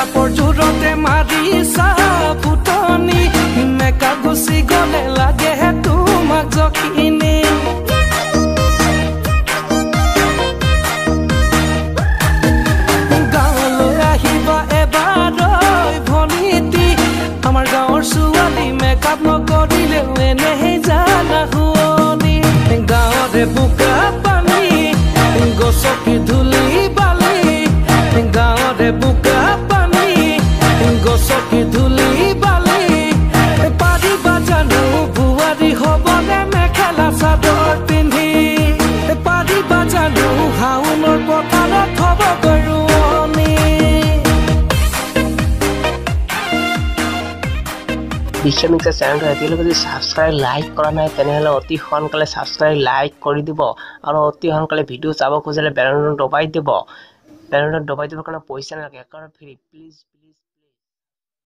মেকআপৰ জোৰতে মাৰিছা ফুটনি মেকআপ গুচি গলে লাগেহে তোমাক জখিনি গাঁৱলৈ আহিবা এবাৰ ভনীতি আমাৰ গাঁৱৰ ছোৱালী মেকআপ নকৰিলেও এনেহে জানা শুৱনি গাঁৱৰে বোকা গছকি ধূলি বালি পাৰিবা জানো বোৱাৰী হ'বনে মেখেলা চাদৰ পিন্ধি? পাৰিবা জানো শাওনৰ পথাৰত হ'ব গৰুৱনি বিশ্বমিত্ৰ চেনেলটো এতিয়ালৈকে যদি ছাবস্ক্ৰাইব লাইক কৰা নাই তেনেহ'লে অতি সোনকালে ছাবস্ক্ৰাইব লাইক কৰি দিব আৰু অতি সোনকালে ভিডিঅ' চাব খুজিলে বেলনটো দবাই দিব। বেলনটো দবাই দিবৰ কাৰণে পইচা নালাগে একেবাৰে ফ্ৰী প্লিজ প্লিজ